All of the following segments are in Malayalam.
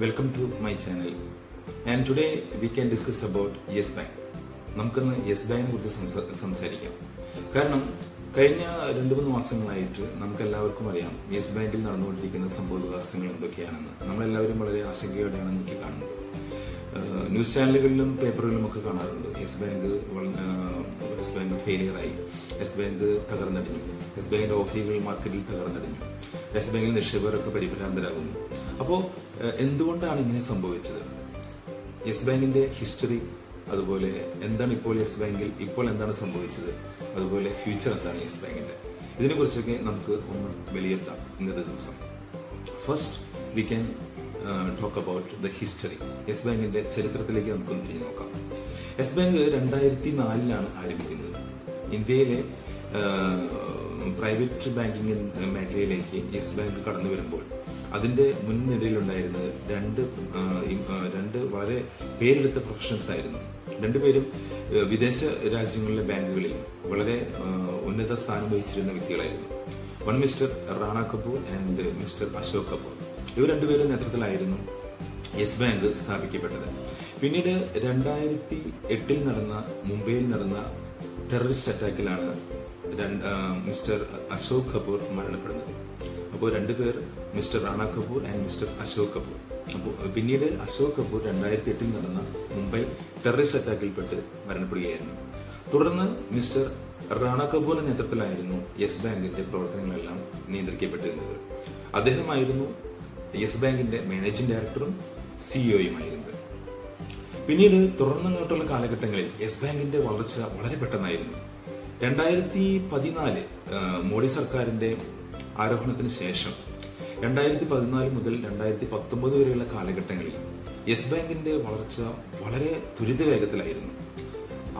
Hello to my channel and today we can discuss about Yes Bank നമുക്കിന്ന് യെസ് ബാങ്കിനെ കുറിച്ച് സംസാരിക്കാം. കാരണം കഴിഞ്ഞ രണ്ട് മൂന്ന് മാസങ്ങളായിട്ട് നമുക്ക് എല്ലാവർക്കും അറിയാം യെസ് ബാങ്കിൽ നടന്നുകൊണ്ടിരിക്കുന്ന സംഭവ വികാസങ്ങൾ എന്തൊക്കെയാണെന്ന്. നമ്മളെല്ലാവരും വളരെ ആശങ്കയോടെയാണ് നോക്കി കാണുന്നത്. ന്യൂസ് ചാനലുകളിലും പേപ്പറുകളിലും ഒക്കെ കാണാറുണ്ട്. യെസ് ബാങ്ക് യെസ് ബാങ്ക് ഫെയിലിയറായി യെസ് ബാങ്ക് തകർന്നടിഞ്ഞു. യെസ് ബാങ്കിന്റെ ഓഹരികൾ മാർക്കറ്റിൽ തകർന്നടിഞ്ഞു. യെസ് ബാങ്കിൽ നിക്ഷേപകരൊക്കെ പരിഭ്രാന്തരാകുന്നു. അപ്പോൾ എന്തുകൊണ്ടാണ് ഇങ്ങനെ സംഭവിച്ചത്? യെസ് ബാങ്കിന്റെ ഹിസ്റ്ററി അതുപോലെ എന്താണ് ഇപ്പോൾ യെസ് ബാങ്കിൽ ഇപ്പോൾ എന്താണ് സംഭവിച്ചത്? അതുപോലെ ഫ്യൂച്ചർ എന്താണ് യെസ് ബാങ്കിന്റെ ഇതിനെക്കുറിച്ചൊക്കെ നമുക്ക് ഒന്ന് വിലയിരുത്താം ഇന്നത്തെ ദിവസം. First we can talk about the history Yes ബാങ്കിന്റെ ചരിത്രത്തിലേക്ക് നമുക്കൊന്ന് തിരിഞ്ഞു നോക്കാം. യെസ് ബാങ്ക് രണ്ടായിരത്തി നാലിലാണ് ആരംഭിക്കുന്നത്. ഇന്ത്യയിലെ പ്രൈവറ്റ് ബാങ്കിങ് മേഖലയിലേക്ക് യെസ് ബാങ്ക് കടന്നു വരുമ്പോൾ അതിന്റെ മുൻനിരയിലുണ്ടായിരുന്നത് രണ്ട് രണ്ട് വളരെ പേരെടുത്ത പ്രൊഫഷൻസ് ആയിരുന്നു. രണ്ടുപേരും വിദേശ രാജ്യങ്ങളിലെ ബാങ്കുകളിൽ വളരെ ഉന്നത സ്ഥാനം വഹിച്ചിരുന്ന വ്യക്തികളായിരുന്നു. One mister Rana Kapoor and mister Ashok Kapoor ഇവർ രണ്ടുപേരും നേതൃത്വത്തിലായിരുന്നു യെസ് ബാങ്ക് സ്ഥാപിക്കപ്പെട്ടത്. പിന്നീട് രണ്ടായിരത്തി എട്ടിൽ നടന്ന മുംബൈയിൽ നടന്ന ടെററിസ്റ്റ് അറ്റാക്കിലാണ് മിസ്റ്റർ അശോക് കപൂർ മരണപ്പെടുന്നത്. അപ്പോൾ രണ്ടുപേർ mister Rana Kapoor and mister Ashok Kapoor. അപ്പോൾ പിന്നീട് അശോക് കപൂർ രണ്ടായിരത്തി എട്ടിൽ നടന്ന മുംബൈ ടെററിസ്റ്റ് അറ്റാക്കിൽപ്പെട്ട് മരണപ്പെടുകയായിരുന്നു. തുടർന്ന് മിസ്റ്റർ റാണ കപൂറിന്റെ നേതൃത്വത്തിലായിരുന്നു യെസ് ബാങ്കിന്റെ പ്രവർത്തനങ്ങളെല്ലാം നിയന്ത്രിക്കപ്പെട്ടിരുന്നത്. അദ്ദേഹമായിരുന്നു യെസ് ബാങ്കിന്റെ മാനേജിംഗ് ഡയറക്ടറും സിഇഒയുമായിരുന്നത് പിന്നീട് തുടർന്നങ്ങോട്ടുള്ള കാലഘട്ടങ്ങളിൽ യെസ് ബാങ്കിന്റെ വളർച്ച വളരെ പെട്ടെന്നായിരുന്നു. രണ്ടായിരത്തി പതിനാല് മോഡി സർക്കാരിന്റെ ആരോഹണത്തിന് ശേഷം രണ്ടായിരത്തി പതിനാല് മുതൽ രണ്ടായിരത്തി പത്തൊമ്പത് വരെയുള്ള കാലഘട്ടങ്ങളിൽ യെസ് ബാങ്കിന്റെ വളർച്ച വളരെ ത്വരിത വേഗത്തിലായിരുന്നു.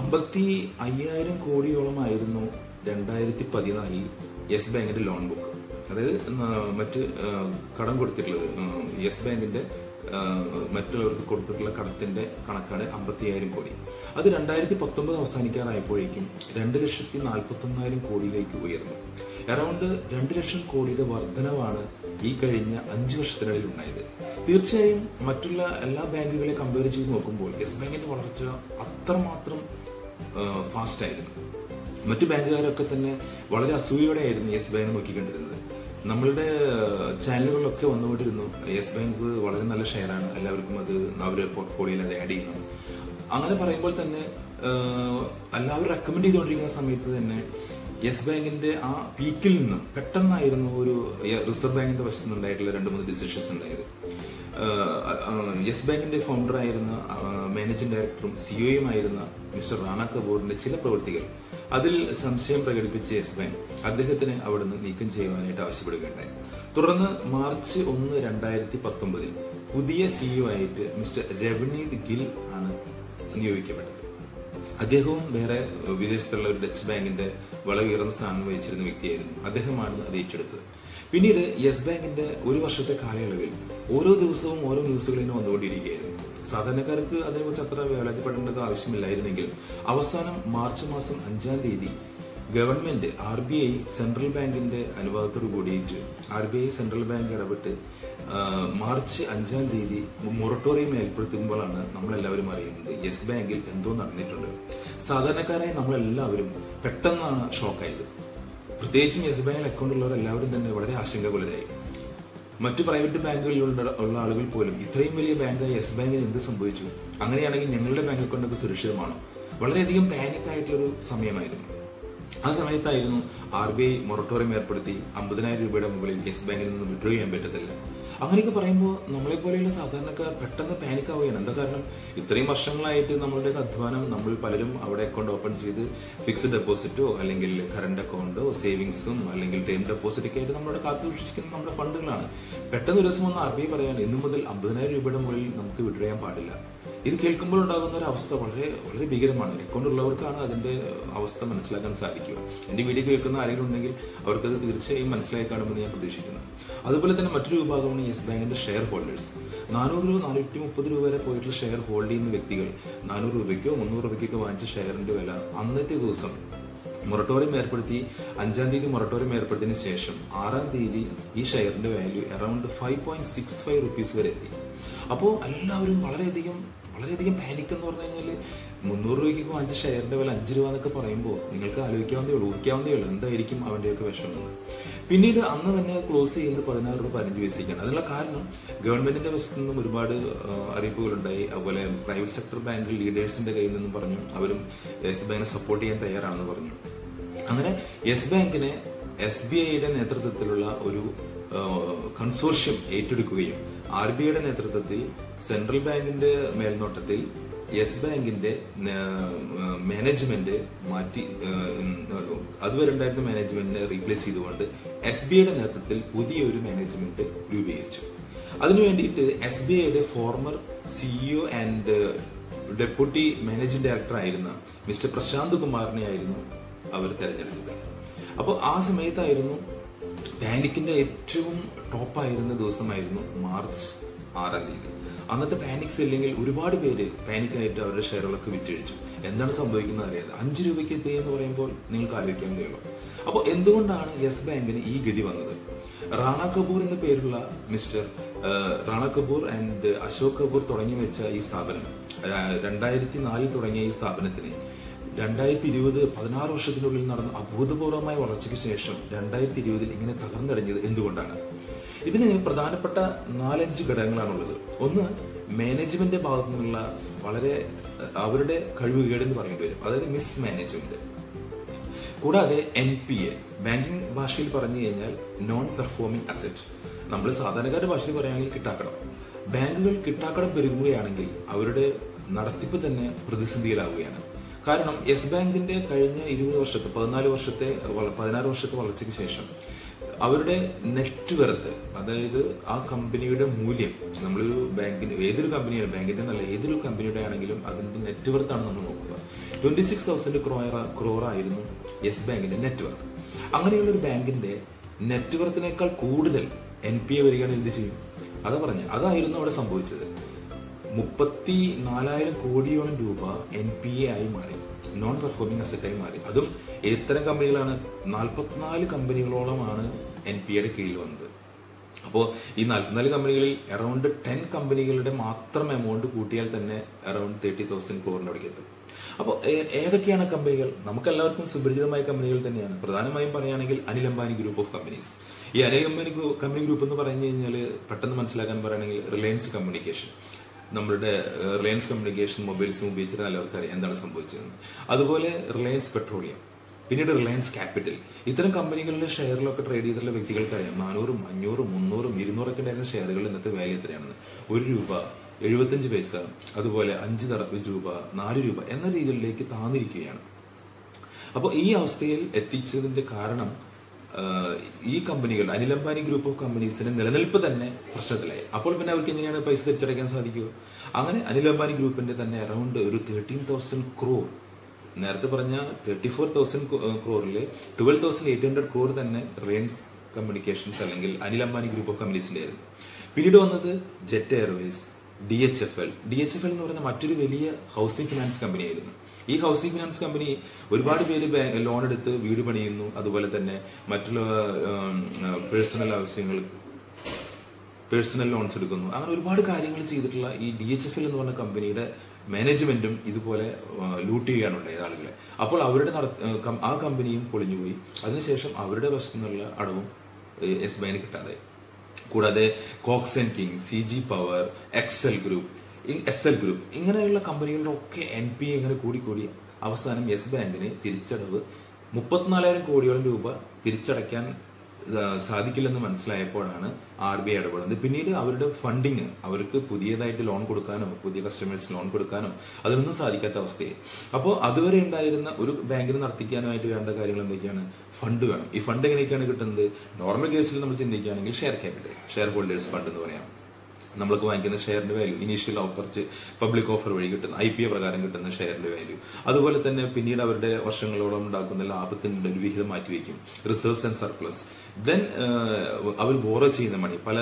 അമ്പത്തി അയ്യായിരം കോടിയോളമായിരുന്നു രണ്ടായിരത്തി പതിനാലിൽ യെസ് ബാങ്കിന്റെ ലോൺ ബുക്ക്. അതായത് മറ്റ് കടം കൊടുത്തിട്ടുള്ളത് യെസ് ബാങ്കിന്റെ മറ്റുള്ളവർക്ക് കൊടുത്തിട്ടുള്ള കടത്തിന്റെ കണക്കാണ് അമ്പത്തി അയ്യായിരം കോടി. അത് രണ്ടായിരത്തി പത്തൊമ്പത് അവസാനിക്കാറായപ്പോഴേക്കും രണ്ട് ലക്ഷത്തി നാൽപ്പത്തി ഒന്നായിരം കോടിയിലേക്ക് ഉയർന്നു. അറൗണ്ട് രണ്ട് ലക്ഷം കോടിയുടെ വർധനവാണ് ഈ കഴിഞ്ഞ അഞ്ച് വർഷത്തിനിടയിൽ ഉണ്ടായത്. തീർച്ചയായും മറ്റുള്ള എല്ലാ ബാങ്കുകളെ കമ്പയർ ചെയ്ത് നോക്കുമ്പോൾ യെസ് ബാങ്കിന്റെ വളർച്ച അത്രമാത്രം ഫാസ്റ്റ് ആയിരുന്നു. മറ്റു ബാങ്കുകാരൊക്കെ തന്നെ വളരെ അസൂയോടെ ആയിരുന്നു യെസ് ബാങ്ക് നോക്കിക്കൊണ്ടിരുന്നത്. നമ്മളുടെ ചാനലുകളിലൊക്കെ വന്നുകൊണ്ടിരുന്നു. യെസ് ബാങ്ക് വളരെ നല്ല ഷെയറാണ്. എല്ലാവർക്കും അത് അവരുടെ പോർട്ട്ഫോളിയോയിൽ അത് ആഡ് ചെയ്യണം അങ്ങനെ പറയുമ്പോൾ തന്നെ എല്ലാവരും റെക്കമെൻഡ് ചെയ്തുകൊണ്ടിരിക്കുന്ന സമയത്ത് തന്നെ യെസ് ബാങ്കിന്റെ ആ പീക്കിൽ നിന്ന് പെട്ടെന്നായിരുന്നു ഒരു റിസർവ് ബാങ്കിന്റെ വശത്തു നിന്നുണ്ടായിട്ടുള്ള രണ്ട് മൂന്ന് ഡിസിഷൻസ് ഉണ്ടായത്. യെസ് ബാങ്കിന്റെ ഫൗണ്ടർ ആയിരുന്ന മാനേജിംഗ് ഡയറക്ടറും സിഇഒയുമായിരുന്ന മിസ്റ്റർ റാണ കപൂറിന്റെ ചില പ്രവൃത്തികൾ അതിൽ സംശയം പ്രകടിപ്പിച്ച യെസ് ബാങ്ക് അദ്ദേഹത്തിന് അവിടുന്ന് നീക്കം ചെയ്യുവാനായിട്ട് ആവശ്യപ്പെടുകയുണ്ടായി. തുടർന്ന് മാർച്ച് ഒന്ന് രണ്ടായിരത്തി പത്തൊമ്പതിൽ പുതിയ സിഇഒ ആയിട്ട് മിസ്റ്റർ രവനീത് ഗിൽ ആണ് നിയോഗിക്കപ്പെട്ടത്. അദ്ദേഹവും വേറെ വിദേശത്തുള്ള ഒരു ഡച്ച് ബാങ്കിന്റെ വളരെ ഉയർന്ന സ്ഥാനം വഹിച്ചിരുന്ന വ്യക്തിയായിരുന്നു. അദ്ദേഹമാണ് അത് ഏറ്റെടുത്തത്. പിന്നീട് യെസ് ബാങ്കിന്റെ ഒരു വർഷത്തെ കാലയളവിൽ ഓരോ ദിവസവും ഓരോ ന്യൂസുകൾ ഇങ്ങനെ വന്നുകൊണ്ടിരിക്കുകയായിരുന്നു. സാധാരണക്കാർക്ക് അതിനെക്കുറിച്ച് അത്ര വേവലാതിപ്പെടേണ്ടത് ആവശ്യമില്ലായിരുന്നെങ്കിലും അവസാനം മാർച്ച് മാസം അഞ്ചാം തീയതി government R B I central ബാങ്കിന്റെ അനുവാദത്തോട് കൂടിയിട്ട് R B I central bank ഇടപെട്ട് മാർച്ച് അഞ്ചാം തീയതി മൊറട്ടോറിയം ഏർപ്പെടുത്തുമ്പോഴാണ് നമ്മളെല്ലാവരും അറിയുന്നത് യെസ് ബാങ്കിൽ എന്തോ നടന്നിട്ടുണ്ട്. സാധാരണക്കാരായ നമ്മളെല്ലാവരും പെട്ടെന്നാണ് ഷോക്കായത്. പ്രത്യേകിച്ചും യെസ് ബാങ്കിൽ അക്കൗണ്ട് ഉള്ളവർ എല്ലാവരും തന്നെ വളരെ ആശങ്കകുലരായി. മറ്റു പ്രൈവറ്റ് ബാങ്കുകളിലുള്ള ഉള്ള ആളുകൾ പോലും ഇത്രയും വലിയ ബാങ്കായ യെസ് ബാങ്കിന് എന്ത് സംഭവിച്ചു? അങ്ങനെയാണെങ്കിൽ ഞങ്ങളുടെ ബാങ്ക് അക്കൗണ്ടൊക്കെ സുരക്ഷിതമാണോ? വളരെയധികം പാനിക് ആയിട്ടുള്ളൊരു സമയമായിരുന്നു. ആ സമയത്തായിരുന്നു ആർ ബി ഐ മൊറട്ടോറിയം ഏർപ്പെടുത്തി അമ്പതിനായിരം രൂപയുടെ മുകളിൽ യെസ് ബാങ്കിൽ നിന്ന് വിഡ്രോ ചെയ്യാൻ പറ്റത്തില്ല. അങ്ങനെയൊക്കെ പറയുമ്പോൾ നമ്മളെ പോലെയുള്ള സാധാരണക്കാർ പെട്ടെന്ന് പാനിക് ആവുകയാണ്. എന്താ കാരണം? ഇത്രയും വർഷങ്ങളായിട്ട് നമ്മളുടെ അധ്വാനം നമ്മൾ പലരും അവിടെ അക്കൗണ്ട് ഓപ്പൺ ചെയ്ത് ഫിക്സ്ഡ് ഡെപ്പോസിറ്റോ അല്ലെങ്കിൽ കറണ്ട് അക്കൗണ്ടോ സേവിങ്സും അല്ലെങ്കിൽ ടൈം ഡെപ്പോസിറ്റൊക്കെ ആയിട്ട് നമ്മുടെ കാത്തു സൂക്ഷിക്കുന്ന നമ്മുടെ ഫണ്ടുകളാണ്. പെട്ടെന്ന് ഒരു ദിവസം ഒന്ന് ആർ ബി ഐ പറയാണ് ഇന്നു മുതൽ അമ്പതിനായിരം രൂപയുടെ മുകളിൽ നമുക്ക് വിഡ്രോ ചെയ്യാൻ പാടില്ല. ഇത് കേൾക്കുമ്പോൾ ഉണ്ടാകുന്ന ഒരു അവസ്ഥ വളരെ വളരെ ഭീകരമാണ്. അക്കൗണ്ട് അതിന്റെ അവസ്ഥ മനസ്സിലാക്കാൻ സാധിക്കുക. എന്റെ വീഡിയോ കേൾക്കുന്ന ആരെങ്കിലും ഉണ്ടെങ്കിൽ അവർക്കത് തീർച്ചയായും മനസ്സിലായി കാണുമെന്ന് ഞാൻ പ്രതീക്ഷിക്കുന്നു. അതുപോലെ തന്നെ മറ്റൊരു വിഭാഗമാണ് യെസ് ബാങ്കിന്റെ ഷെയർ ഹോൾഡേഴ്സ്. നാനൂറ് രൂപ നാനൂറ്റി മുപ്പത് രൂപ വരെ പോയിട്ടുള്ള ഷെയർ ഹോൾഡ് ചെയ്യുന്ന വ്യക്തികൾ നാനൂറ് രൂപയ്ക്കോ മുന്നൂറ് രൂപയ്ക്കൊക്കെ വാങ്ങിച്ച ഷെയറിന്റെ വില അന്നത്തെ ദിവസം മൊറട്ടോറിയം ഏർപ്പെടുത്തി അഞ്ചാം തീയതി മൊറട്ടോറിയം ഏർപ്പെടുത്തിയതിനു ശേഷം ആറാം തീയതി ഈ ഷെയറിന്റെ value around five point six five rupees വരെ എത്തി. അപ്പോൾ എല്ലാവരും വളരെയധികം വളരെയധികം പാനിക് എന്ന് പറഞ്ഞു കഴിഞ്ഞാൽ മുന്നൂറ് രൂപയ്ക്ക് വാങ്ങിച്ച ഷെയറിന്റെ വില അഞ്ച് രൂപ എന്നൊക്കെ പറയുമ്പോൾ നിങ്ങൾക്ക് ആലോചിക്കാവുന്നേ ഉള്ളൂ ഊഹിക്കാവുന്നേ ഉള്ളൂ എന്തായിരിക്കും അവന്റെയൊക്കെ വിഷമം. പിന്നീട് അന്ന് തന്നെ ക്ലോസ് ചെയ്യുന്നത് പതിനാറ് രൂപ പതിനഞ്ച് പൈസയ്ക്കാണ് അതിനുള്ള കാരണം ഗവൺമെന്റിന്റെ വശത്തു നിന്നും ഒരുപാട് അറിയിപ്പുകളുണ്ടായി. അതുപോലെ പ്രൈവറ്റ് സെക്ടർ ബാങ്കിൽ ലീഡേഴ്സിന്റെ കയ്യിൽ നിന്നും പറഞ്ഞു. അവരും യെസ് ബാങ്കിനെ സപ്പോർട്ട് ചെയ്യാൻ തയ്യാറാണെന്ന് പറഞ്ഞു. അങ്ങനെ യെസ് ബാങ്കിനെ എസ് ബി ഐയുടെ നേതൃത്വത്തിലുള്ള ഒരു കൺസോർഷ്യം ഏറ്റെടുക്കുകയും ആർ ബി ഐയുടെ നേതൃത്വത്തിൽ സെൻട്രൽ ബാങ്കിന്റെ മേൽനോട്ടത്തിൽ യെസ് ബാങ്കിന്റെ മാനേജ്മെന്റ് മാറ്റി അതുവരെ ഉണ്ടായിരുന്ന മാനേജ്മെന്റിനെ റീപ്ലേസ് ചെയ്തുകൊണ്ട് എസ് ബി ഐയുടെ നേതൃത്വത്തിൽ പുതിയൊരു മാനേജ്മെന്റ് രൂപീകരിച്ചു. അതിനു വേണ്ടിയിട്ട് എസ് ബി ഐയുടെ former CEO and deputy managing director ആയിരുന്ന മിസ്റ്റർ പ്രശാന്ത് കുമാറിനെ ആയിരുന്നു അവർ തെരഞ്ഞെടുത്തത്. അപ്പോൾ ആ സമയത്തായിരുന്നു പാനിക്കിന്റെ ഏറ്റവും ടോപ്പായിരുന്ന ദിവസമായിരുന്നു മാർച്ച് ആറാം തീയതി. അന്നത്തെ പാനിക് സെല്ലിങ്ങിൽ ഒരുപാട് പേര് പാനിക്കായിട്ട് അവരുടെ ഷെയറുകളൊക്കെ വിറ്റഴിച്ചു. എന്താണ് സംഭവിക്കുന്നത് അറിയാതെ. അഞ്ച് രൂപയ്ക്ക് എത്തി എന്ന് പറയുമ്പോൾ നിങ്ങൾക്ക് ആലോചിക്കാൻ കഴിയുള്ളൂ. അപ്പോൾ എന്തുകൊണ്ടാണ് യെസ് ബാങ്കിന് ഈ ഗതി വന്നത്? റാണ കപൂർ എന്ന പേരുള്ള മിസ്റ്റർ റാണ കപൂർ ആൻഡ് അശോക് കപൂർ തുടങ്ങി വെച്ച ഈ സ്ഥാപനം രണ്ടായിരത്തി നാലിൽ തുടങ്ങിയ ഈ സ്ഥാപനത്തിന് രണ്ടായിരത്തി ഇരുപത് പതിനാറ് വർഷത്തിനുള്ളിൽ നടന്ന അഭൂതപൂർവമായ വളർച്ചയ്ക്ക് ശേഷം രണ്ടായിരത്തി ഇരുപതിൽ ഇങ്ങനെ തകർന്നടഞ്ഞത് എന്തുകൊണ്ടാണ്? ഇതിന് പ്രധാനപ്പെട്ട നാലഞ്ച് ഘടകങ്ങളാണുള്ളത്. ഒന്ന് മാനേജ്മെന്റ് ഭാഗത്തു നിന്നുള്ള വളരെ അവരുടെ കഴിവുകേട് എന്ന് പറയേണ്ടി വരും. അതായത് മിസ് മാനേജ്മെന്റ് കൂടാതെ എൻ പി എ ബാങ്കിങ് ഭാഷയിൽ പറഞ്ഞു കഴിഞ്ഞാൽ നോൺ പെർഫോമിംഗ് അസറ്റ് നമ്മൾ സാധാരണക്കാരുടെ ഭാഷയിൽ പറയുകയാണെങ്കിൽ കിട്ടാക്കടം. ബാങ്കുകൾ കിട്ടാക്കടം പെരുകുകയാണെങ്കിൽ അവരുടെ നടത്തിപ്പ് തന്നെ പ്രതിസന്ധിയിലാവുകയാണ്. കാരണം യെസ് ബാങ്കിന്റെ കഴിഞ്ഞ ഇരുപത് വർഷത്തെ പതിനാല് വർഷത്തെ പതിനാറ് വർഷത്തെ വളർച്ചയ്ക്ക് ശേഷം അവരുടെ നെറ്റ് വെർത്ത് അതായത് ആ കമ്പനിയുടെ മൂല്യം നമ്മളൊരു ബാങ്കിന് ഏതൊരു കമ്പനിയാണ് ബാങ്കിന്റെ നല്ല ഏതൊരു കമ്പനിയുടെ ആണെങ്കിലും അതിന്റെ നെറ്റ് ആണ് നമ്മൾ നോക്കുക twenty six thousand crore crore ആയിരുന്നു യെസ് ബാങ്കിന്റെ നെറ്റ് വർത്ത് അങ്ങനെയുള്ള ഒരു ബാങ്കിന്റെ നെറ്റ് വർത്തിനേക്കാൾ കൂടുതൽ എൻ പി എ വരികയാണെങ്കിൽ എന്ത് ചെയ്യും? അതാ പറഞ്ഞു അതായിരുന്നു അവിടെ സംഭവിച്ചത്. മുപ്പത്തി നാലായിരം കോടിയോളം രൂപ എൻ പി എ ആയി മാറി. നോൺ പെർഫോമിംഗ് അസറ്റായി മാറി. അതും എത്തരം കമ്പനികളാണ്? നാൽപ്പത്തിനാല് കമ്പനികളോളമാണ് എൻ പി എയുടെ കീഴിൽ വന്നത്. അപ്പോൾ ഈ നാൽപ്പത്തിനാല് കമ്പനികളിൽ അറൌണ്ട് ടെൻ കമ്പനികളുടെ മാത്രം എമൗണ്ട് കൂട്ടിയാൽ തന്നെ അറൌണ്ട് തേർട്ടി തൗസൻഡ് ക്രോറിന്റെ അവിടേക്ക് എത്തും. അപ്പോൾ ഏതൊക്കെയാണ് കമ്പനികൾ? നമുക്ക് എല്ലാവർക്കും സുപരിചിതമായ കമ്പനികൾ തന്നെയാണ്. പ്രധാനമായും പറയുകയാണെങ്കിൽ Anil Ambani group of companies. ഈ അനിൽ അംബാനി കമ്പനി ഗ്രൂപ്പ് എന്ന് പറഞ്ഞു കഴിഞ്ഞാൽ പെട്ടെന്ന് മനസ്സിലാക്കാൻ പറയുകയാണെങ്കിൽ റിലയൻസ് കമ്മ്യൂണിക്കേഷൻ നമ്മളുടെ റിലയൻസ് കമ്മ്യൂണിക്കേഷൻ മൊബൈൽസും ഉപയോഗിച്ചിരുന്ന എല്ലാവർക്കറിയാം എന്താണ് സംഭവിച്ചതെന്ന്. അതുപോലെ റിലയൻസ് പെട്രോളിയം പിന്നീട് റിലയൻസ് ക്യാപിറ്റൽ. ഇത്തരം കമ്പനികളിലെ ഷെയറിലൊക്കെ ട്രേഡ് ചെയ്തിട്ടുള്ള വ്യക്തികൾക്ക് അറിയാം നാനൂറും അഞ്ഞൂറും മുന്നൂറും ഇരുന്നൂറൊക്കെ ഉണ്ടായിരുന്ന ഷെയറുകൾ ഇന്നത്തെ വാല്യൂ എത്രയാണെന്ന്. ഒരു രൂപ എഴുപത്തഞ്ച് പൈസ അതുപോലെ അഞ്ച് രൂപ നാല് രൂപ എന്ന രീതിയിലേക്ക് താന്നിരിക്കുകയാണ്. അപ്പോൾ ഈ അവസ്ഥയിൽ എത്തിച്ചതിന്റെ കാരണം ഈ കമ്പനികൾ അനിൽ അംബാനി ഗ്രൂപ്പ് ഓഫ് കമ്പനീസിന്റെ നിലനിൽപ്പ് തന്നെ പ്രശ്നത്തിലായി. അപ്പോൾ പിന്നെ അവർക്ക് എങ്ങനെയാണ് പൈസ തിരിച്ചടയ്ക്കാൻ സാധിക്കുക? അങ്ങനെ അനിൽ അംബാനി ഗ്രൂപ്പിന്റെ തന്നെ അറൌണ്ട് ഒരു തേർട്ടീൻ തൗസൻഡ് ക്രോർ നേരത്തെ പറഞ്ഞ thirty four thousand ക്രോറിൽ twelve thousand eight hundred crore തന്നെ റിലയൻസ് കമ്മ്യൂണിക്കേഷൻസ് അല്ലെങ്കിൽ അനിൽ അംബാനി ഗ്രൂപ്പ് ഓഫ് കമ്പനീസിന്റെ ആയിരുന്നു. പിന്നീട് വന്നത് Jet Airways D H F L D H F L എന്ന് പറഞ്ഞ മറ്റൊരു വലിയ ഹൗസിംഗ് ഫിനാൻസ് കമ്പനിയായിരുന്നു ഈ ഹൗസിംഗ് ഫിനാൻസ് കമ്പനി ഒരുപാട് പേര് ലോൺ എടുത്ത് വീട് പണിയുന്നു. അതുപോലെ തന്നെ മറ്റുള്ള പേഴ്സണൽ ആവശ്യങ്ങൾ പേഴ്സണൽ ലോൺസ് എടുക്കുന്നു. അങ്ങനെ ഒരുപാട് കാര്യങ്ങൾ ചെയ്തിട്ടുള്ള ഈ ഡി എച്ച് എഫ് എൽ എന്ന് പറഞ്ഞ കമ്പനിയുടെ മാനേജ്മെന്റും ഇതുപോലെ ലൂട്ട് ചെയ്യുകയാണ് ഉണ്ടായത് ആളുകളെ. അപ്പോൾ അവരുടെ ആ, കമ്പനിയും പൊളിഞ്ഞുപോയി. അതിനുശേഷം അവരുടെ വശത്തുനിന്നുള്ള അടവും എസ് ബൈന് കിട്ടാതെ. കൂടാതെ Cox and King C G power Essel group S L group ഇങ്ങനെയുള്ള കമ്പനികളിലൊക്കെ എൻ പി ഇങ്ങനെ കൂടിക്കൂടി അവസാനം യെസ് ബാങ്കിന് തിരിച്ചടവ്. മുപ്പത്തിനാലായിരം കോടിയോളം രൂപ തിരിച്ചടയ്ക്കാൻ സാധിക്കില്ലെന്ന് മനസ്സിലായപ്പോഴാണ് ആർ ബി ഐ ഇടപെടുന്നത്. പിന്നീട് അവരുടെ ഫണ്ടിങ് അവർക്ക് പുതിയതായിട്ട് ലോൺ കൊടുക്കാനോ പുതിയ കസ്റ്റമേഴ്സ് ലോൺ കൊടുക്കാനോ അതിനൊന്നും സാധിക്കാത്ത അവസ്ഥയെ അപ്പോൾ അതുവരെ ഉണ്ടായിരുന്ന ഒരു ബാങ്കിന് നടത്തിക്കാനായിട്ട് വേണ്ട കാര്യങ്ങൾ എന്തൊക്കെയാണ്? ഫണ്ട് വേണം. ഈ ഫണ്ട് എങ്ങനെയൊക്കെയാണ് കിട്ടുന്നത്? നോർമൽ കേസിൽ നമ്മൾ ചിന്തിക്കുകയാണെങ്കിൽ share capital shareholders fund എന്ന് പറയാം. നമ്മൾക്ക് വാങ്ങിക്കുന്ന ഷെയറിന്റെ വാല്യൂ ഇനീഷ്യൽ ഓപ്പർച്ച് പബ്ലിക് ഓഫർ വഴി കിട്ടുന്ന ഐ പി എ പ്രകാരം കിട്ടുന്ന ഷെയറിന്റെ വാല്യൂ അതുപോലെ തന്നെ പിന്നീട് അവരുടെ വർഷങ്ങളോളം ഉണ്ടാക്കുന്ന ലാഭത്തിന്റെ ഒരു വിഹിതം മാറ്റിവെക്കും റിസർവ്സ് ആൻഡ് സർപ്ലസ് ദെൻ അവർ ബോറോ ചെയ്യുന്ന മണി പല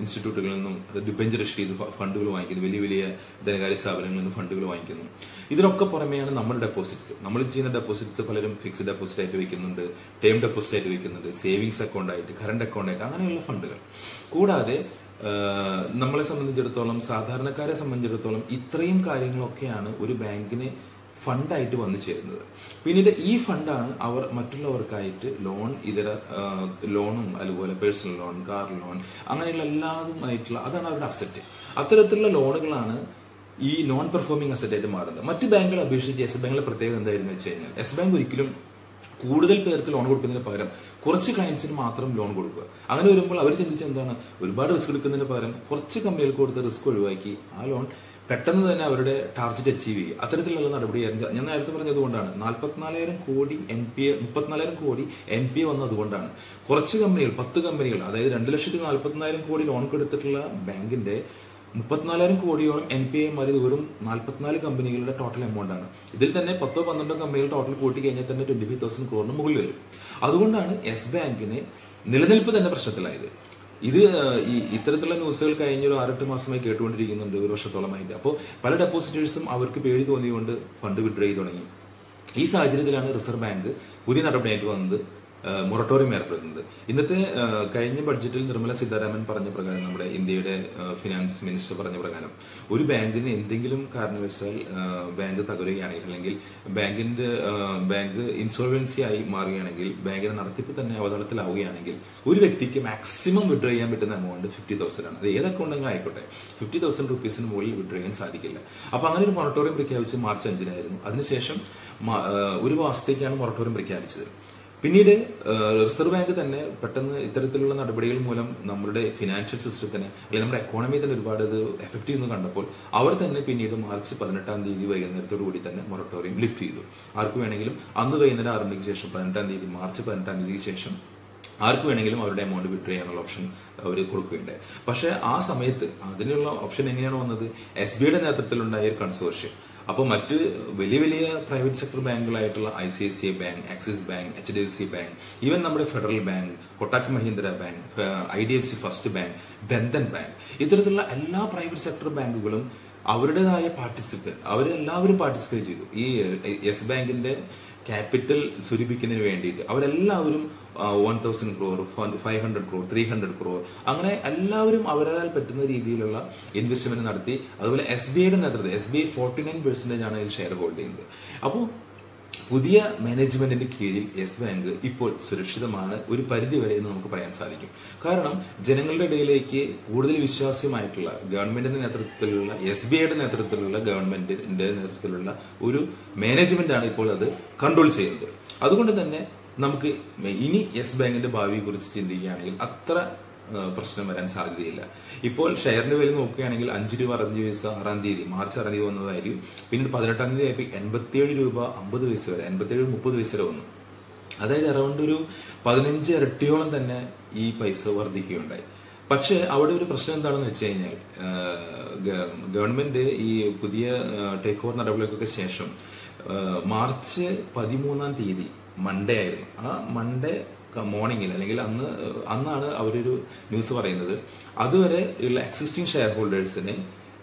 ഇൻസ്റ്റിറ്റ്യൂട്ടുകളിൽ നിന്നും ഡിബഞ്ചർ ഇഷ്യൂ ചെയ്ത് ഫണ്ടുകൾ വാങ്ങിക്കുന്നു. വലിയ വലിയ ധനകാര്യ സ്ഥാപനങ്ങളിൽ നിന്ന് ഫണ്ടുകൾ വാങ്ങിക്കുന്നു. ഇതിനൊക്കെ പുറമെയാണ് നമ്മുടെ ഡെപ്പോസിറ്റ്സ് നമ്മൾ ചെയ്യുന്ന ഡെപ്പോസിറ്റ്സ് പലരും ഫിക്സ്ഡ് ഡെപ്പോസിറ്റ് ആയിട്ട് വെക്കുന്നുണ്ട് ടേം ഡെപ്പോസിറ്റ് ആയിട്ട് വെക്കുന്നുണ്ട് സേവിങ്സ് അക്കൗണ്ട് ആയിട്ട് കറണ്ട് അക്കൗണ്ട് ആയിട്ട് അങ്ങനെയുള്ള ഫണ്ടുകൾ കൂടാതെ നമ്മളെ സംബന്ധിച്ചിടത്തോളം സാധാരണക്കാരെ സംബന്ധിച്ചിടത്തോളം ഇത്രയും കാര്യങ്ങളൊക്കെയാണ് ഒരു ബാങ്കിന് ഫണ്ടായിട്ട് വന്നു ചേരുന്നത്. പിന്നീട് ഈ ഫണ്ടാണ് അവർ മറ്റുള്ളവർക്കായിട്ട് ലോൺ ഇതര ലോണും അതുപോലെ പേഴ്സണൽ ലോൺ കാർ ലോൺ അങ്ങനെയുള്ള എല്ലാതുമായിട്ടുള്ള അതാണ് അവരുടെ അസറ്റ്. അത്തരത്തിലുള്ള ലോണുകളാണ് ഈ നോൺ പെർഫോമിംഗ് അസറ്റ് ആയിട്ട് മാറുന്നത്. മറ്റ് ബാങ്കുകളെ അപേക്ഷിച്ച് യെസ് ബാങ്കിലെ പ്രത്യേകത എന്തായിരുന്നു വെച്ച് കഴിഞ്ഞാൽ യെസ് ബാങ്ക് ഒരിക്കലും കൂടുതൽ പേർക്ക് ലോൺ കൊടുക്കുന്നതിന് പകരം കുറച്ച് ക്ലയൻസിന് മാത്രം ലോൺ കൊടുക്കുക. അങ്ങനെ വരുമ്പോൾ അവർ ചിന്തിച്ച എന്താണ്? ഒരുപാട് റിസ്ക് എടുക്കുന്നതിന് പകരം കുറച്ച് കമ്പനികൾക്ക് കൊടുത്ത റിസ്ക് ഒഴിവാക്കി ആ ലോൺ പെട്ടെന്ന് തന്നെ അവരുടെ ടാർഗറ്റ് അച്ചീവ് ചെയ്യുക. അത്തരത്തിലുള്ള നടപടിയായിരുന്നു ഞാൻ നേരത്തെ പറഞ്ഞതുകൊണ്ടാണ് നാൽപ്പത്തിനാലായിരം കോടി എൻ പി എ മുപ്പത്തിനാലായിരം കോടി എൻ പി എ വന്നതുകൊണ്ടാണ് കുറച്ച് കമ്പനികൾ പത്ത് കമ്പനികൾ അതായത് രണ്ട് ലക്ഷത്തി നാൽപ്പത്തിനായിരം കോടി ലോൺ കൊടുത്തിട്ടുള്ള ബാങ്കിന്റെ മുപ്പത്തിനാലായിരം കോടിയോളം എൻ പി ഐ ഇത് വെറും നാൽപ്പത്തിനാല് കമ്പനികളുടെ ടോട്ടൽ എമൗണ്ട് ആണ്. ഇതിൽ തന്നെ പത്തോ പന്ത്രണ്ടോ കമ്പനികൾ ടോട്ടൽ കൂട്ടി കഴിഞ്ഞാൽ തന്നെ ട്വന്റി ഫൈവ് തൗസൻഡ് ക്രോറിന് മുകളിൽ വരും. അതുകൊണ്ടാണ് യെസ് ബാങ്കിന് നിലനിൽപ്പ് തന്നെ പ്രശ്നത്തിലായത്. ഇത് ഈ ഇത്തരത്തിലുള്ള ന്യൂസുകൾ കഴിഞ്ഞ ഒരു ആറെട്ട് മാസമായി കേട്ടുകൊണ്ടിരിക്കുന്നുണ്ട് ഒരു വർഷത്തോളമായിട്ട് അപ്പോൾ പല ഡെപ്പോസിറ്റേഴ്സും അവർക്ക് പേടി തോന്നിയുകൊണ്ട് ഫണ്ട് വിഡ്രോ ചെയ്ത് തുടങ്ങി. ഈ സാഹചര്യത്തിലാണ് റിസർവ് ബാങ്ക് പുതിയ നടപടിയായിട്ട് വന്നത്. മൊറട്ടോറിയം ഏർപ്പെടുത്തുന്നത്. ഇന്നത്തെ കഴിഞ്ഞ ബഡ്ജറ്റിൽ നിർമ്മല സീതാരാമൻ പറഞ്ഞ പ്രകാരം നമ്മുടെ ഇന്ത്യയുടെ ഫിനാൻസ് മിനിസ്റ്റർ പറഞ്ഞ പ്രകാരം ഒരു ബാങ്കിന് എന്തെങ്കിലും കാരണവശാൽ ബാങ്ക് തകരുകയാണെങ്കിൽ അല്ലെങ്കിൽ ബാങ്കിന്റെ ബാങ്ക് ഇൻസോൾവൻസി ആയി മാറുകയാണെങ്കിൽ ബാങ്കിന്റെ നടത്തിപ്പ് തന്നെ അവതളത്തിലാവുകയാണെങ്കിൽ ഒരു വ്യക്തിക്ക് മാക്സിമം വിഡ്രോ ചെയ്യാൻ പറ്റുന്ന എമൗണ്ട് ഫിഫ്റ്റി തൗസൻഡ് ആണ്. അത് ഏത് അക്കൗണ്ടെങ്കിലും ആയിക്കോട്ടെ. ഫിഫ്റ്റി തൗസൻഡ് റുപ്പീസിന് മുകളിൽ വിഡ്രോ ചെയ്യാൻ സാധിക്കില്ല. അപ്പൊ അങ്ങനെ ഒരു മൊറട്ടോറിയം പ്രഖ്യാപിച്ച് മാർച്ച് അഞ്ചിനായിരുന്നു. അതിനുശേഷം ഒരു മാസത്തേക്കാണ് മൊറട്ടോറിയം പ്രഖ്യാപിച്ചത്. പിന്നീട് റിസർവ് ബാങ്ക് തന്നെ പെട്ടെന്ന് ഇത്തരത്തിലുള്ള നടപടികൾ മൂലം നമ്മുടെ ഫിനാൻഷ്യൽ സിസ്റ്റത്തിനെ അല്ലെങ്കിൽ നമ്മുടെ എക്കോണമി തന്നെ ഒരുപാട് ഇത് എഫക്ട് ചെയ്യുന്നു കണ്ടപ്പോൾ അവർ തന്നെ പിന്നീട് മാർച്ച് പതിനെട്ടാം തീയതി വൈകുന്നേരത്തോടു കൂടി തന്നെ മൊറട്ടോറിയം ലിഫ്റ്റ് ചെയ്തു. ആർക്ക് വേണമെങ്കിലും അന്ന് വൈകുന്നേരം ആറ് മണിക്ക് ശേഷം പതിനെട്ടാം തീയതി മാർച്ച് പതിനെട്ടാം തീയതിക്ക് ശേഷം ആർക്ക് വേണമെങ്കിലും അവരുടെ എമൗണ്ട് വിഡ്രോ ചെയ്യാനുള്ള ഓപ്ഷൻ അവർ കൊടുക്കുകയുണ്ടായി. പക്ഷേ ആ സമയത്ത് അതിനുള്ള ഓപ്ഷൻ എങ്ങനെയാണ് വന്നത്? എസ് ബിയുടെ നേതൃത്വത്തിലുണ്ടായ ഒരു കൺസോർഷ്യം അപ്പോൾ മറ്റ് വലിയ വലിയ private sector ബാങ്കുകളായിട്ടുള്ള I C I C I bank Axis bank H D F C bank even നമ്മുടെ federal bank Kotak Mahindra bank I D F C first bank Bandhan bank ഇത്തരത്തിലുള്ള എല്ലാ പ്രൈവറ്റ് സെക്ടർ ബാങ്കുകളും അവരുടേതായ പാർട്ടിസിപ്പേറ്റ് അവരെല്ലാവരും പാർട്ടിസിപ്പേറ്റ് ചെയ്തു. ഈ യെസ് ബാങ്കിന്റെ ക്യാപിറ്റൽ സ്വരൂപിക്കുന്നതിന് വേണ്ടിയിട്ട്. അവരെല്ലാവരും one thousand crore five hundred crore three hundred crore അങ്ങനെ എല്ലാവരും അവരാൽ പറ്റുന്ന രീതിയിലുള്ള ഇൻവെസ്റ്റ്മെന്റ് നടത്തി. അതുപോലെ എസ് ബി ഐയുടെ നേതൃത്വം S B I forty nine percentage ആണ് അതിൽ ഷെയർ ഹോൾഡ് ചെയ്യുന്നത്. അപ്പോൾ പുതിയ മാനേജ്മെന്റിന്റെ കീഴിൽ യെസ് ബാങ്ക് ഇപ്പോൾ സുരക്ഷിതമാണ്. ഒരു പരിധി വരെ എന്ന് നമുക്ക് പറയാൻ സാധിക്കും. കാരണം ജനങ്ങളുടെ ഇടയിലേക്ക് കൂടുതൽ വിശ്വാസ്യമായിട്ടുള്ള ഗവൺമെന്റിന്റെ നേതൃത്വത്തിലുള്ള എസ് ബി ഐയുടെ നേതൃത്വത്തിലുള്ള ഗവൺമെന്റിന്റെ നേതൃത്വത്തിലുള്ള ഒരു മാനേജ്മെന്റ് ആണ് ഇപ്പോൾ അത് കൺട്രോൾ ചെയ്യുന്നത്. അതുകൊണ്ട് തന്നെ നമുക്ക് ഇനി യെസ് ബാങ്കിന്റെ ഭാവിയെ കുറിച്ച് ചിന്തിക്കുകയാണെങ്കിൽ അത്ര പ്രശ്നം വരാൻ സാധ്യതയില്ല. ഇപ്പോൾ ഷെയറിന്റെ വില നോക്കുകയാണെങ്കിൽ അഞ്ച് രൂപ അറുപത്തഞ്ച് പൈസ ആറാം തീയതി മാർച്ച് ആറാം തീയതി വന്നതായിരിക്കും. പിന്നീട് പതിനെട്ടാം തീയതി ആയപ്പോൾ എൺപത്തിയേഴ് രൂപ അമ്പത് പൈസ വരെ എൺപത്തിയേഴ് മുപ്പത് പൈസ വരെ വന്നു. അതായത് അറൗണ്ട് ഒരു പതിനഞ്ച് ഇരട്ടിയോളം തന്നെ ഈ പൈസ വർദ്ധിക്കുകയുണ്ടായി. പക്ഷേ അവിടെ ഒരു പ്രശ്നം എന്താണെന്ന് വെച്ച് കഴിഞ്ഞാൽ ഗവൺമെന്റ് ഈ പുതിയ ടേക്ക് ഓവർ നടപടികൾക്കൊക്കെ ശേഷം മാർച്ച് പതിമൂന്നാം തീയതി മൺഡേ ആയിരുന്നു. ആ മൺഡേ മോർണിംഗിൽ അല്ലെങ്കിൽ അന്ന് അന്നാണ് അവരൊരു ന്യൂസ് പറയുന്നത്. അതുവരെ ഉള്ള എക്സിസ്റ്റിംഗ് ഷെയർ ഹോൾഡേഴ്സിന്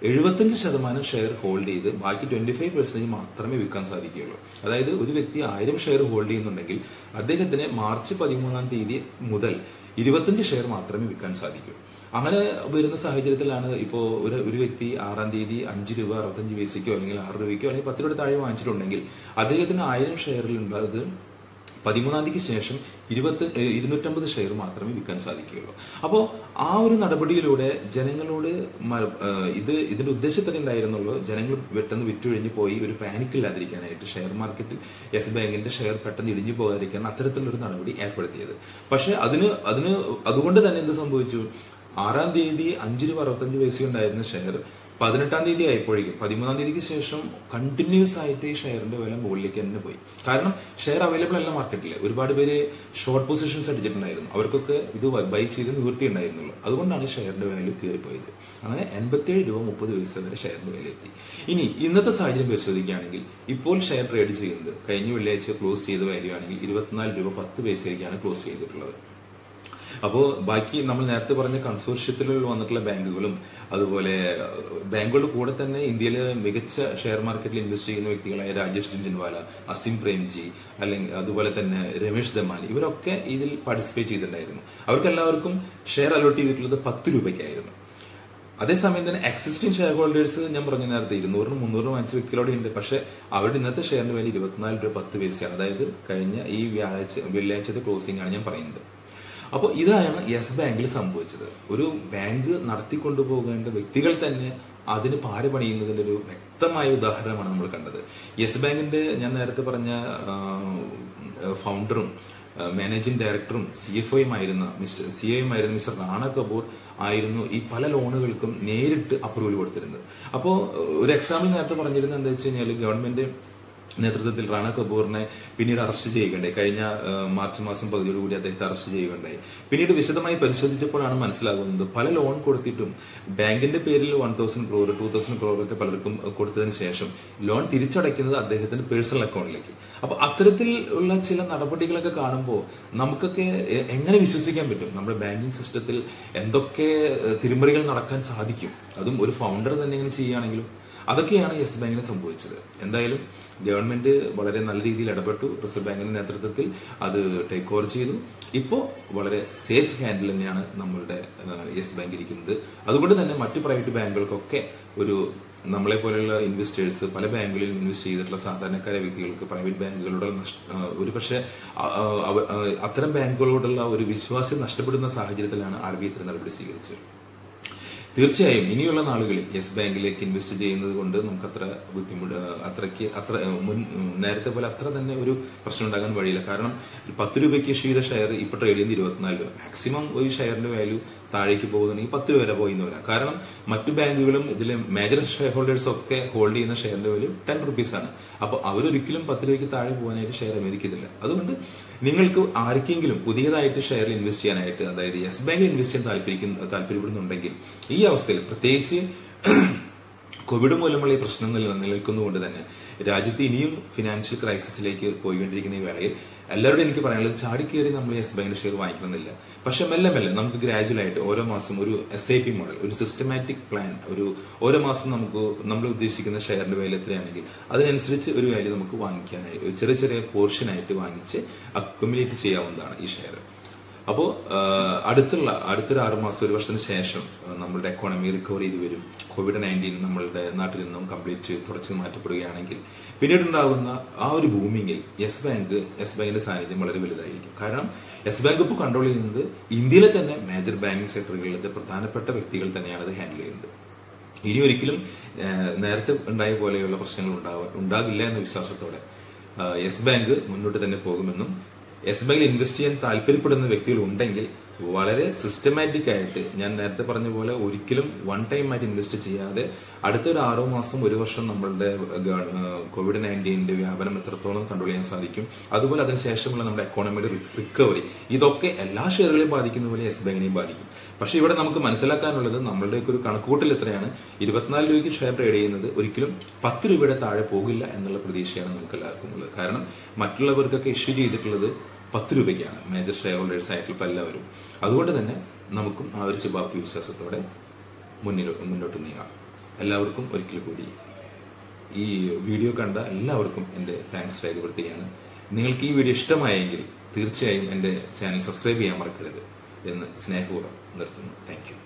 എഴുപത്തഞ്ച് ശതമാനം ഷെയർ ഹോൾഡ് ചെയ്ത് ബാക്കി ട്വന്റി ഫൈവ് പെർസെന്റ് മാത്രമേ വിൽക്കാൻ സാധിക്കുകയുള്ളൂ. അതായത് ഒരു വ്യക്തി ആയിരം ഷെയർ ഹോൾഡ് ചെയ്യുന്നുണ്ടെങ്കിൽ അദ്ദേഹത്തിന് മാർച്ച് പതിമൂന്നാം തീയതി മുതൽ ഇരുപത്തഞ്ച് ഷെയർ മാത്രമേ വിൽക്കാൻ സാധിക്കൂ. അങ്ങനെ വരുന്ന സാഹചര്യത്തിലാണ് ഇപ്പോൾ ഒരു ഒരു വ്യക്തി ആറാം തീയതി അഞ്ച് രൂപ അറുപത്തഞ്ച് പൈസയ്ക്കോ അല്ലെങ്കിൽ ആറ് രൂപയ്ക്കോ അല്ലെങ്കിൽ പത്ത് രൂപ താഴെ വാങ്ങിച്ചിട്ടുണ്ടെങ്കിൽ അദ്ദേഹത്തിന് ആയിരം ഷെയറിൽ ഉണ്ടായത് പതിമൂന്നാം തീയതിക്ക് ശേഷം ഇരുപത്തി ഇരുന്നൂറ്റമ്പത് ഷെയർ മാത്രമേ വിൽക്കാൻ സാധിക്കുകയുള്ളൂ. അപ്പോൾ ആ ഒരു നടപടിയിലൂടെ ജനങ്ങളോട് ഇത് ഇതിന്റെ ഉദ്ദേശത്തിന് ഉണ്ടായിരുന്നുള്ളൂ. ജനങ്ങൾ പെട്ടെന്ന് വിറ്റൊഴിഞ്ഞു പോയി ഒരു പാനിക് ഇല്ലാതിരിക്കാനായിട്ട് ഷെയർ മാർക്കറ്റിൽ യെസ് ബാങ്കിന്റെ ഷെയർ പെട്ടെന്ന് ഇടിഞ്ഞു പോകാതിരിക്കാൻ അത്തരത്തിലൊരു നടപടി ഏർപ്പെടുത്തിയത്. പക്ഷേ അതിന് അതിന് അതുകൊണ്ട് തന്നെ എന്ത് സംഭവിച്ചു? ആറാം തീയതി അഞ്ച് രൂപ അറുപത്തഞ്ച് പൈസ ഉണ്ടായിരുന്ന ഷെയർ പതിനെട്ടാം തീയതി ആയപ്പോഴേക്കും പതിമൂന്നാം തീയതിക്ക് ശേഷം കണ്ടിന്യൂസ് ആയിട്ട് ഈ ഷെയറിന്റെ വില മുകളിലേക്ക് തന്നെ പോയി. കാരണം ഷെയർ അവൈലബിൾ അല്ല മാർക്കറ്റിൽ ഒരുപാട് പേര് ഷോർട്ട് പൊസിഷൻസ് അടിച്ചിട്ടുണ്ടായിരുന്നു. അവർക്കൊക്കെ ഇത് ബൈ ചെയ്ത് നിവൃത്തി ഉണ്ടായിരുന്നുള്ളൂ അതുകൊണ്ടാണ് ഷെയറിന്റെ വാല്യൂ കയറിപ്പോയത്. അങ്ങനെ എൺപത്തേഴ് രൂപ മുപ്പത് പൈസ വരെ ഷെയറിന്റെ വില എത്തി ഇനി ഇന്നത്തെ സാഹചര്യം പരിശോധിക്കുകയാണെങ്കിൽ ഇപ്പോൾ ഷെയർ ട്രേഡ് ചെയ്യുന്നത് കഴിഞ്ഞ വെള്ളിയാഴ്ച ക്ലോസ് ചെയ്ത വാല്യൂ ആണെങ്കിൽ ഇരുപത്തിനാല് രൂപ പത്ത് പൈസയ്ക്കാണ് ക്ലോസ് ചെയ്തിട്ടുള്ളത്. അപ്പോൾ ബാക്കി നമ്മൾ നേരത്തെ പറഞ്ഞ കൺസോർഷ്യത്തിൽ വന്നിട്ടുള്ള ബാങ്കുകളും അതുപോലെ ബാങ്കുകളുടെ കൂടെ തന്നെ ഇന്ത്യയിലെ മികച്ച ഷെയർ മാർക്കറ്റിൽ ഇൻവെസ്റ്റ് ചെയ്യുന്ന വ്യക്തികളായ രാജേഷ് ജിൻജിൻവാല അസിം പ്രേംജി അല്ലെങ്കിൽ അതുപോലെ തന്നെ രമേഷ് ദമാനി ഇവരൊക്കെ ഇതിൽ പാർട്ടിസിപ്പേറ്റ് ചെയ്തിട്ടുണ്ടായിരുന്നു. അവർക്കെല്ലാവർക്കും ഷെയർ അലോട്ട് ചെയ്തിട്ടുള്ളത് പത്ത് രൂപയ്ക്കായിരുന്നു. അതേസമയം തന്നെ എക്സിസ്റ്റിംഗ് ഷെയർ ഹോൾഡേഴ്സ് ഞാൻ പറഞ്ഞ നേരത്തെ ഇരുന്നൂറിനും മുന്നൂറിനും വാങ്ങിച്ച വ്യക്തികളോട് ഉണ്ട് പക്ഷെ അവരുടെ ഇന്നത്തെ ഷെയറിന് വില ഇരുപത്തിനാല് രൂപ പത്ത് പൈസയാണ്. അതായത് കഴിഞ്ഞ ഈ വ്യാഴാഴ്ച വെള്ളിയാഴ്ചത്തെ ക്ലോസിംഗ് ആണ് ഞാൻ പറയുന്നത്. അപ്പോൾ ഇതാണ് യെസ് ബാങ്കിൽ സംഭവിച്ചത്. ഒരു ബാങ്ക് നടത്തിക്കൊണ്ടുപോകേണ്ട വ്യക്തികൾ തന്നെ അതിന് പാര പണിയുന്നതിന്റെ ഒരു വ്യക്തമായ ഉദാഹരണമാണ് നമ്മൾ കണ്ടത്. യെസ് ബാങ്കിന്റെ ഞാൻ നേരത്തെ പറഞ്ഞ ഫൗണ്ടറും മാനേജിംഗ് ഡയറക്ടറും സി എഫ് ഒയും ആയിരുന്ന മിസ്റ്റർ സി ആയിരുന്ന മിസ്റ്റർ റാണ കപൂർ ആയിരുന്നു ഈ പല ലോണുകൾക്കും നേരിട്ട് അപ്രൂവൽ കൊടുത്തിരുന്നത്. അപ്പോൾ ഒരു എക്സാമ്പിൾ നേരത്തെ പറഞ്ഞിരുന്നത് എന്താ വെച്ച് കഴിഞ്ഞാൽ ഗവൺമെന്റ് നേതൃത്വത്തിൽ റാണ കപൂറിനെ പിന്നീട് അറസ്റ്റ് ചെയ്യുകയുണ്ടായി. കഴിഞ്ഞ മാർച്ച് മാസം പകുതിയോടുകൂടി അദ്ദേഹത്തെ അറസ്റ്റ് ചെയ്യുകയുണ്ടായി. പിന്നീട് വിശദമായി പരിശോധിച്ചപ്പോഴാണ് മനസ്സിലാകുന്നത് പല ലോൺ കൊടുത്തിട്ടും ബാങ്കിന്റെ പേരിൽ one thousand crore two thousand crore ഒക്കെ പലർക്കും കൊടുത്തതിന് ശേഷം ലോൺ തിരിച്ചടയ്ക്കുന്നത് അദ്ദേഹത്തിന്റെ പേഴ്സണൽ അക്കൗണ്ടിലേക്ക്. അപ്പൊ അത്തരത്തിൽ ഉള്ള ചില നടപടികളൊക്കെ കാണുമ്പോൾ നമുക്കൊക്കെ എങ്ങനെ വിശ്വസിക്കാൻ പറ്റും? നമ്മുടെ ബാങ്കിങ് സിസ്റ്റത്തിൽ എന്തൊക്കെ തിരുമറികൾ നടക്കാൻ സാധിക്കും? അതും ഒരു ഫൗണ്ടർ തന്നെ ഇങ്ങനെ ചെയ്യുകയാണെങ്കിലും അതൊക്കെയാണ് യെസ് ബാങ്കിന് സംഭവിച്ചത്. എന്തായാലും ഗവൺമെന്റ് വളരെ നല്ല രീതിയിൽ ഇടപെട്ടു. റിസർവ് ബാങ്കിന്റെ നേതൃത്വത്തിൽ അത് ടേക്ക് ഓവർ ചെയ്തു. ഇപ്പോൾ വളരെ സേഫ് ഹാൻഡിൽ തന്നെയാണ് നമ്മളുടെ യെസ് ബാങ്ക് ഇരിക്കുന്നത്. അതുകൊണ്ട് തന്നെ മറ്റു പ്രൈവറ്റ് ബാങ്കുകൾക്കൊക്കെ ഒരു നമ്മളെ പോലെയുള്ള ഇൻവെസ്റ്റേഴ്സ് പല ബാങ്കുകളിൽ ഇൻവെസ്റ്റ് ചെയ്തിട്ടുള്ള സാധാരണക്കാരായ വ്യക്തികൾക്ക് പ്രൈവറ്റ് ബാങ്കുകളുടെ ഒരു പക്ഷേ അത്തരം ബാങ്കുകളോടുള്ള ഒരു വിശ്വാസം നഷ്ടപ്പെടുന്ന സാഹചര്യത്തിലാണ് ആർ ബി ഇത്തരം നടപടി സ്വീകരിച്ചത്. തീർച്ചയായും. ഇനിയുള്ള നാളുകളിൽ യെസ് ബാങ്കിലേക്ക് ഇൻവെസ്റ്റ് ചെയ്യുന്നത് കൊണ്ട് നമുക്ക് അത്ര ബുദ്ധിമുട്ട് അത്രയ്ക്ക് അത്ര മുൻ നേരത്തെ പോലെ അത്ര തന്നെ ഒരു പ്രശ്നം ഉണ്ടാകാൻ വഴിയില്ല. കാരണം പത്ത് രൂപയ്ക്ക് ചെയ്ത ഷെയർ ഇപ്പോൾ ട്രേഡ് ചെയ്യുന്നത് ഇരുപത്തിനാല് രൂപ. മാക്സിമം ഒരു ഷെയറിന്റെ വാല്യൂ താഴേക്ക് പോകുന്നുണ്ടെങ്കിൽ പത്ത് രൂപ വരെ പോയിന്ന് വരാം കാരണം മറ്റു ബാങ്കുകളും ഇതിലെ മേജർ ഷെയർ ഹോൾഡേഴ്സ് ഒക്കെ ഹോൾഡ് ചെയ്യുന്ന ഷെയറിന്റെ വാല്യൂ ടെൻ റുപ്പീസ് ആണ്. അപ്പോൾ അവരൊരിക്കലും പത്ത് രൂപയ്ക്ക് താഴെ പോകാനായിട്ട് ഷെയർ അനുവദിക്കുന്നില്ല അതുകൊണ്ട് നിങ്ങൾക്ക് ആർക്കെങ്കിലും പുതിയതായിട്ട് ഷെയറിൽ ഇൻവെസ്റ്റ് ചെയ്യാനായിട്ട് അതായത് യെസ് ബാങ്കിൽ ഇൻവെസ്റ്റ് ചെയ്യാൻ താല്പര്യം താല്പര്യപ്പെടുന്നുണ്ടെങ്കിൽ ഈ അവസ്ഥയിൽ പ്രത്യേകിച്ച് കോവിഡ് മൂലമുള്ള ഈ പ്രശ്നം നിലനിൽക്കുന്നതുകൊണ്ട് തന്നെ രാജ്യത്ത് ഇനിയും ഫിനാൻഷ്യൽ ക്രൈസിസിലേക്ക് പോയിക്കൊണ്ടിരിക്കുന്ന ഈ വേളയിൽ എല്ലാവരോടും എനിക്ക് പറയാനുള്ളത് ചാടി കയറി നമ്മൾ യെസ് ബാങ്കിന്റെ ഷെയർ വാങ്ങിക്കണമെന്നില്ല. പക്ഷെ മെല്ലെ മെല്ലെ നമുക്ക് ഗ്രാജുവൽ ആയിട്ട് ഓരോ മാസം ഒരു എസ് ഐ പി മോഡൽ ഒരു സിസ്റ്റമാറ്റിക് പ്ലാൻ ഒരു ഓരോ മാസം നമുക്ക് നമ്മൾ ഉദ്ദേശിക്കുന്ന ഷെയറിന്റെ വില എത്രയാണെങ്കിൽ അതിനനുസരിച്ച് ഒരു വാല്യൂ നമുക്ക് വാങ്ങിക്കാനായി ചെറിയ ചെറിയ പോർഷനായിട്ട് വാങ്ങിച്ച് അക്യുമുലേറ്റ് ചെയ്യാവുന്നതാണ് ഈ ഷെയർ അപ്പോൾ അടുത്തുള്ള അടുത്തൊരു ആറുമാസം ഒരു വർഷത്തിന് ശേഷം നമ്മളുടെ എക്കോണമി റിക്കവർ ചെയ്ത് വരും. കോവിഡ് നയന്റീൻ നമ്മളുടെ നാട്ടിൽ നിന്നും കംപ്ലീറ്റ് തുടച്ചു മാറ്റപ്പെടുകയാണെങ്കിൽ പിന്നീടുണ്ടാകുന്ന ആ ഒരു ബൂമിങ്ങിൽ യെസ് ബാങ്ക് യെസ് ബാങ്കിന്റെ സാന്നിധ്യം വളരെ വലുതായിരിക്കും. കാരണം യെസ് ബാങ്ക് ഇപ്പോൾ കൺട്രോൾ ചെയ്യുന്നത് ഇന്ത്യയിലെ തന്നെ മേജർ ബാങ്കിങ് സെക്ടറുകളിലത്തെ പ്രധാനപ്പെട്ട വ്യക്തികൾ തന്നെയാണ് അത് ഹാൻഡിൽ ചെയ്യുന്നത്. ഇനി ഒരിക്കലും നേരത്തെ ഉണ്ടായ പോലെയുള്ള പ്രശ്നങ്ങൾ ഉണ്ടാവാ ഉണ്ടാകില്ല എന്ന വിശ്വാസത്തോടെ യെസ് ബാങ്ക് മുന്നോട്ട് തന്നെ പോകുമെന്നും യെസ് ബാങ്കിൽ ഇൻവെസ്റ്റ് ചെയ്യാൻ താല്പര്യപ്പെടുന്ന വ്യക്തികൾ ഉണ്ടെങ്കിൽ വളരെ സിസ്റ്റമാറ്റിക് ആയിട്ട് ഞാൻ നേരത്തെ പറഞ്ഞ പോലെ ഒരിക്കലും വൺ ടൈം ആയിട്ട് ഇൻവെസ്റ്റ് ചെയ്യാതെ അടുത്തൊരു ആറോ മാസം ഒരു വർഷം നമ്മളുടെ കോവിഡ് നയന്റീനിന്റെ വ്യാപനം എത്രത്തോളം കൺട്രോൾ ചെയ്യാൻ സാധിക്കും. അതുപോലെ അതിനുശേഷമുള്ള നമ്മുടെ എക്കോണമിയുടെ റിക്കവറി ഇതൊക്കെ എല്ലാ ഷെയറുകളെയും ബാധിക്കുന്ന പോലെ യെസ് ബാങ്കിനെയും ബാധിക്കും. പക്ഷേ ഇവിടെ നമുക്ക് മനസ്സിലാക്കാനുള്ളത് നമ്മളുടെ ഒരു കണക്കൂട്ടൽ എത്രയാണ്? ഇരുപത്തിനാല് രൂപയ്ക്ക് ഷെയർ ട്രേഡ് ചെയ്യുന്നത് ഒരിക്കലും പത്ത് രൂപയുടെ താഴെ പോകില്ല എന്നുള്ള പ്രതീക്ഷയാണ് നമുക്ക് എല്ലാവർക്കും ഉള്ളത്. കാരണം മറ്റുള്ളവർക്കൊക്കെ ഇഷ്യൂ ചെയ്തിട്ടുള്ളത് പത്ത് രൂപയ്ക്കാണ്. മേജർ ഷെയർ ഹോൾഡേഴ്സ് ആയിട്ടുള്ള എല്ലാവരും. അതുകൊണ്ട് തന്നെ നമുക്കും ആ ഒരു ശുഭാപ്തി വിശ്വാസത്തോടെ മുന്നിൽ മുന്നോട്ട് നീങ്ങാം. എല്ലാവർക്കും ഒരിക്കൽ കൂടി ഈ വീഡിയോ കണ്ട എല്ലാവർക്കും എന്റെ താങ്ക്സ് രേഖപ്പെടുത്തുകയാണ്. നിങ്ങൾക്ക് ഈ വീഡിയോ ഇഷ്ടമായെങ്കിൽ തീർച്ചയായും എന്റെ ചാനൽ സബ്സ്ക്രൈബ് ചെയ്യാൻ മറക്കരുത് എന്ന് സ്നേഹപൂർവം നിർത്തുന്നു. താങ്ക്